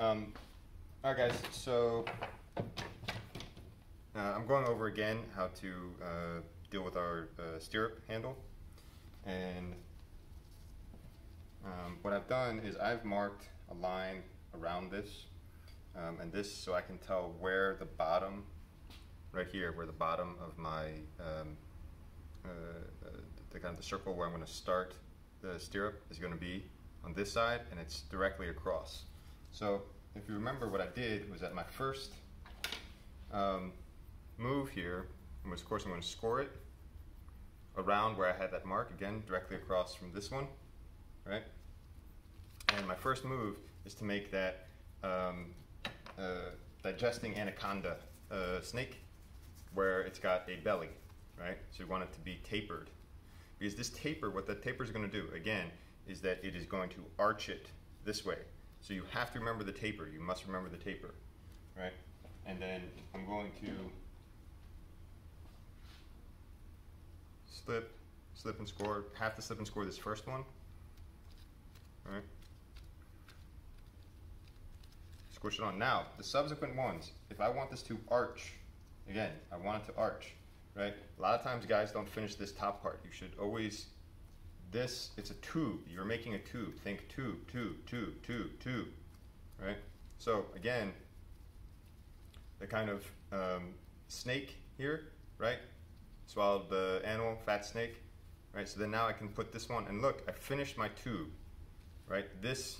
Um, all right, guys. So uh, I'm going over again how to uh, deal with our uh, stirrup handle, and um, what I've done is I've marked a line around this, um, and this so I can tell where the bottom, right here, where the bottom of my um, uh, uh, the kind of the circle where I'm going to start the stirrup is going to be on this side, and it's directly across. So if you remember what I did was that my first um, move here was of course I'm going to score it around where I had that mark, again directly across from this one, right? And my first move is to make that um, uh, digesting anaconda uh, snake where it's got a belly, right? So you want it to be tapered. Because this taper, what the taper is going to do, again, is that it is going to arch it this way. So you have to remember the taper. You must remember the taper, right? And then I'm going to slip, slip and score, have to slip and score this first one, right? Squish it on. Now, the subsequent ones, if I want this to arch, again, I want it to arch, right? A lot of times guys don't finish this top part. You should always this, it's a tube. You're making a tube. Think tube, tube, tube, tube, tube, right? So again, the kind of um, snake here, right? Swallowed the animal, fat snake, right? So then now I can put this one, and look, I finished my tube, right? This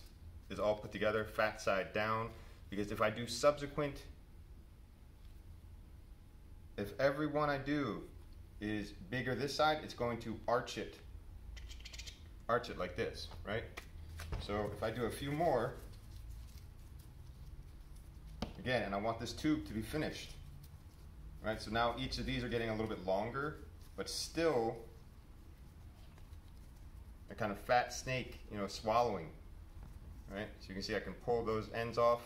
is all put together, fat side down, because if I do subsequent, if every one I do is bigger this side, it's going to arch it arch it like this, right? So if I do a few more, again, and I want this tube to be finished, right? So now each of these are getting a little bit longer, but still a kind of fat snake, you know, swallowing, right? So you can see I can pull those ends off,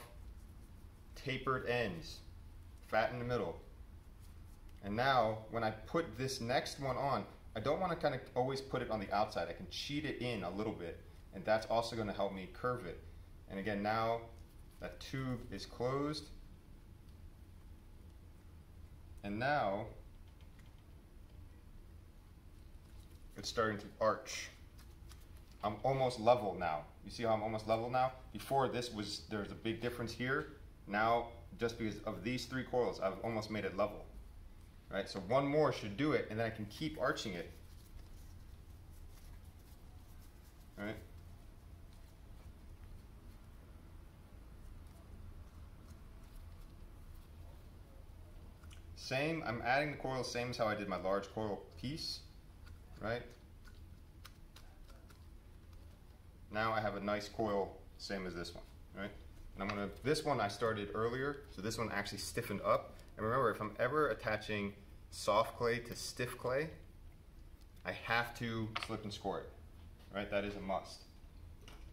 tapered ends, fat in the middle. And now when I put this next one on, I don't want to kind of always put it on the outside. I can cheat it in a little bit, and that's also going to help me curve it. And again, now that tube is closed. And now it's starting to arch. I'm almost level now. You see how I'm almost level now? Before this was, there's a big difference here. Now, just because of these three coils, I've almost made it level right? So one more should do it, and then I can keep arching it, all right? Same, I'm adding the coil same as how I did my large coil piece, right? Now I have a nice coil, same as this one, right? And I'm gonna, this one I started earlier, so this one actually stiffened up. And remember, if I'm ever attaching soft clay to stiff clay, I have to slip and score it, right? That is a must.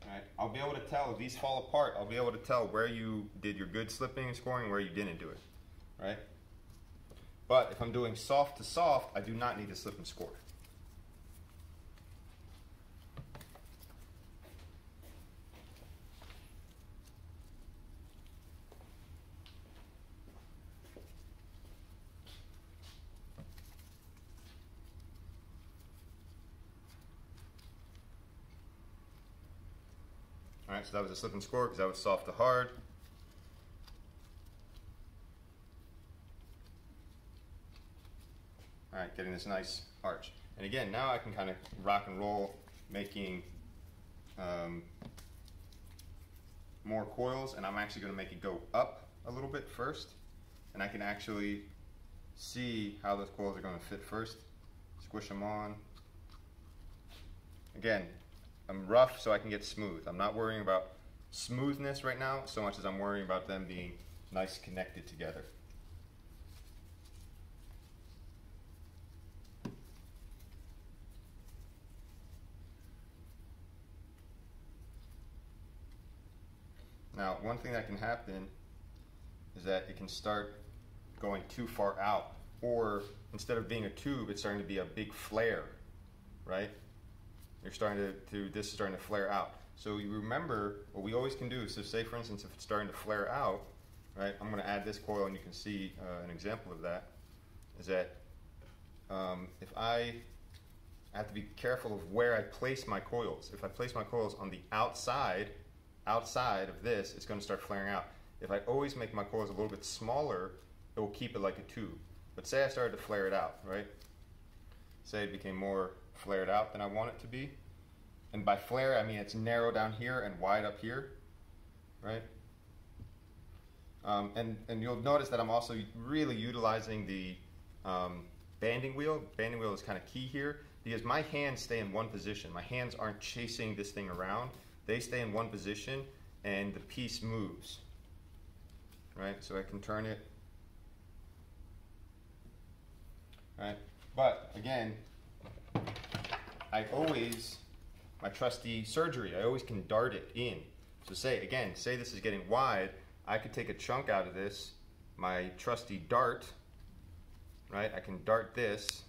Right? I'll be able to tell if these fall apart, I'll be able to tell where you did your good slipping and scoring, where you didn't do it, right? But if I'm doing soft to soft, I do not need to slip and score. Right, so that was a slip and score because that was soft to hard. All right, getting this nice arch. And again, now I can kind of rock and roll making um, more coils and I'm actually gonna make it go up a little bit first and I can actually see how those coils are gonna fit first. Squish them on. Again, I'm rough so I can get smooth. I'm not worrying about smoothness right now so much as I'm worrying about them being nice connected together. Now, one thing that can happen is that it can start going too far out, or instead of being a tube, it's starting to be a big flare, right? You're starting to, to, this is starting to flare out. So you remember what we always can do. So say for instance, if it's starting to flare out, right? I'm going to add this coil, and you can see uh, an example of that. Is that um, if I have to be careful of where I place my coils. If I place my coils on the outside, outside of this, it's going to start flaring out. If I always make my coils a little bit smaller, it will keep it like a tube. But say I started to flare it out, right? Say it became more flared out than I want it to be. And by flare, I mean it's narrow down here and wide up here, right? Um, and, and you'll notice that I'm also really utilizing the um, banding wheel. Banding wheel is kind of key here because my hands stay in one position. My hands aren't chasing this thing around. They stay in one position and the piece moves, right? So I can turn it, right? But again, I always, my trusty surgery, I always can dart it in. So say, again, say this is getting wide, I could take a chunk out of this, my trusty dart, right? I can dart this,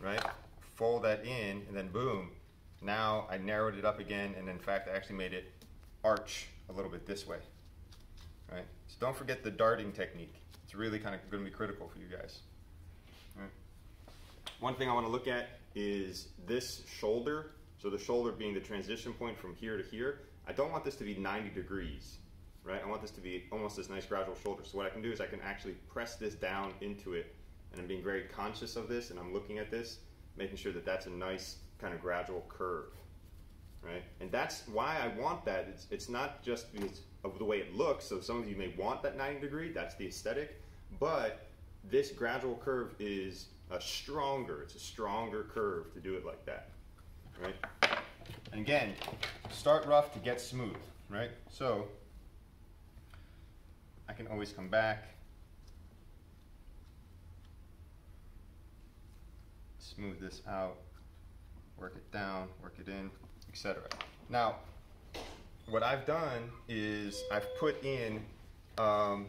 right? Fold that in, and then boom. Now I narrowed it up again, and in fact, I actually made it arch a little bit this way, right? So don't forget the darting technique. It's really kind of going to be critical for you guys. Right. One thing I want to look at is this shoulder. So the shoulder being the transition point from here to here. I don't want this to be 90 degrees, right? I want this to be almost this nice gradual shoulder. So what I can do is I can actually press this down into it and I'm being very conscious of this and I'm looking at this, making sure that that's a nice kind of gradual curve, right? And that's why I want that. It's, it's not just because of the way it looks. So some of you may want that 90 degree, that's the aesthetic, but this gradual curve is a stronger, it's a stronger curve to do it like that, right? And again, start rough to get smooth, right? So I can always come back, smooth this out, work it down, work it in, etc. Now, what I've done is I've put in um,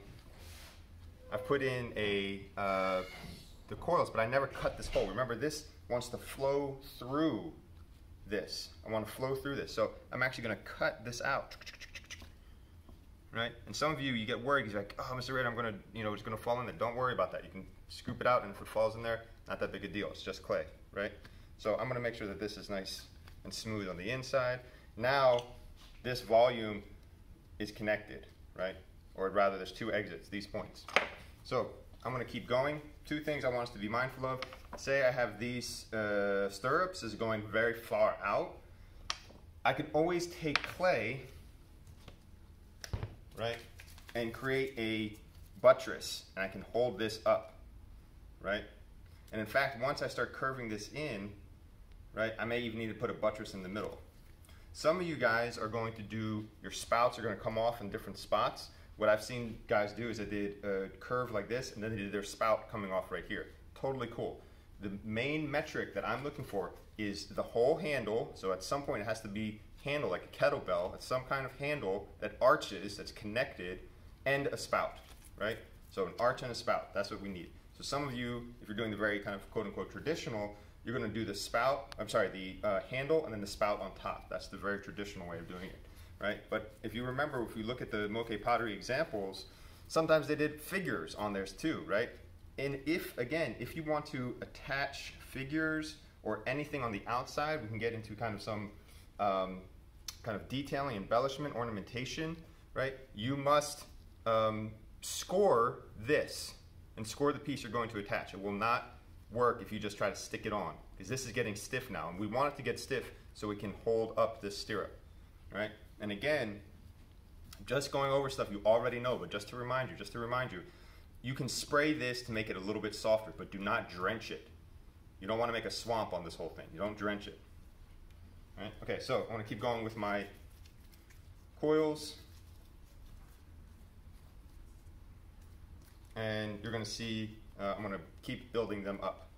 I've put in a uh, the coils, but I never cut this hole. Remember, this wants to flow through this. I want to flow through this. So I'm actually going to cut this out. Right? And some of you, you get worried. You're like, oh, Mr. Raeder, I'm going to, you know, it's going to fall in there. Don't worry about that. You can scoop it out, and if it falls in there, not that big a deal. It's just clay, right? So I'm going to make sure that this is nice and smooth on the inside. Now, this volume is connected, right? Or rather, there's two exits, these points. So I'm going to keep going. Two things I want us to be mindful of. Say I have these uh, stirrups is going very far out. I can always take clay, right, and create a buttress, and I can hold this up, right? And in fact, once I start curving this in, right, I may even need to put a buttress in the middle. Some of you guys are going to do, your spouts are going to come off in different spots. What I've seen guys do is they did a curve like this and then they did their spout coming off right here. Totally cool. The main metric that I'm looking for is the whole handle. So at some point it has to be handle like a kettlebell. It's some kind of handle that arches, that's connected, and a spout, right? So an arch and a spout, that's what we need. So some of you, if you're doing the very kind of quote unquote traditional, you're gonna do the spout, I'm sorry, the uh, handle and then the spout on top. That's the very traditional way of doing it right? But if you remember, if you look at the Moche pottery examples, sometimes they did figures on theirs too, right? And if, again, if you want to attach figures or anything on the outside, we can get into kind of some um, kind of detailing, embellishment, ornamentation, right? You must um, score this and score the piece you're going to attach. It will not work if you just try to stick it on because this is getting stiff now and we want it to get stiff so we can hold up this stirrup, right? And again, just going over stuff you already know, but just to remind you, just to remind you, you can spray this to make it a little bit softer, but do not drench it. You don't want to make a swamp on this whole thing. You don't drench it. All right? Okay, so I want to keep going with my coils. And you're going to see, uh, I'm going to keep building them up.